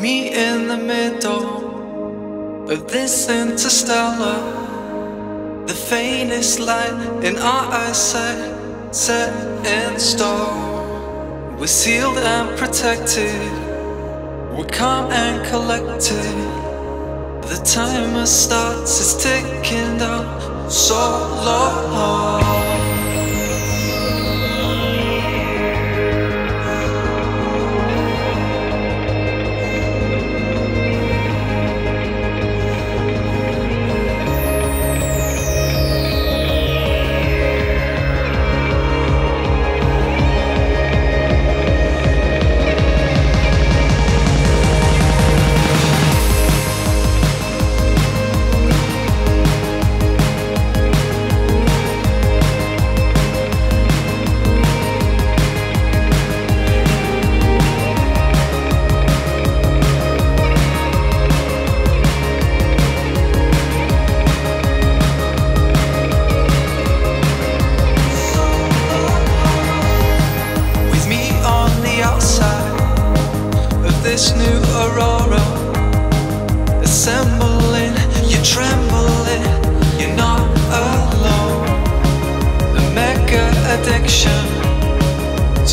me in the middle of this interstellar. The faintest light in our eyesight set in stone. We're sealed and protected. We're calm and collected. The timer starts, it's ticking down so long.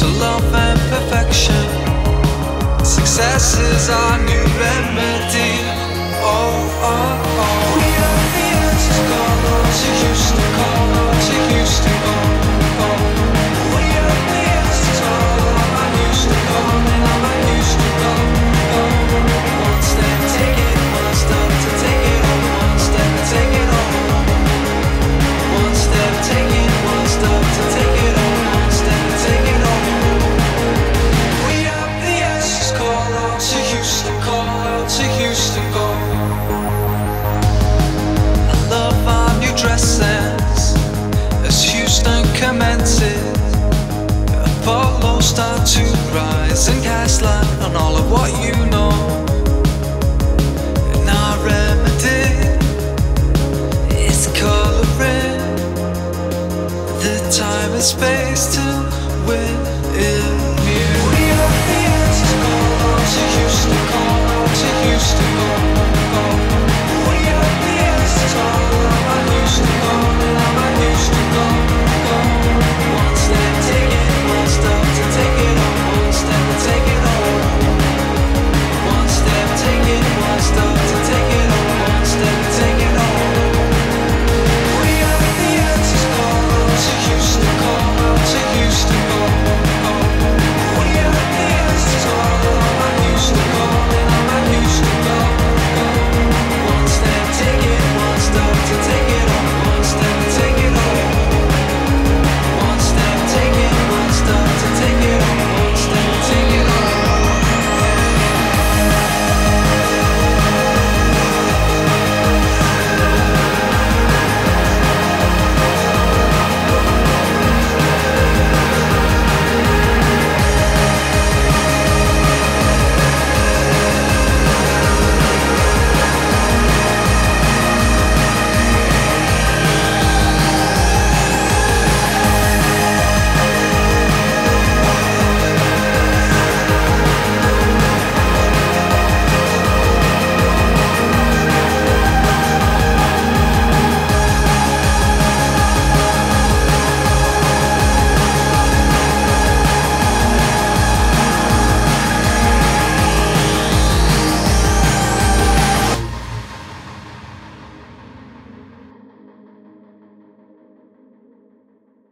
to love and perfection. Success is our new remedy. Oh, oh, oh. wasteland and all of what you know.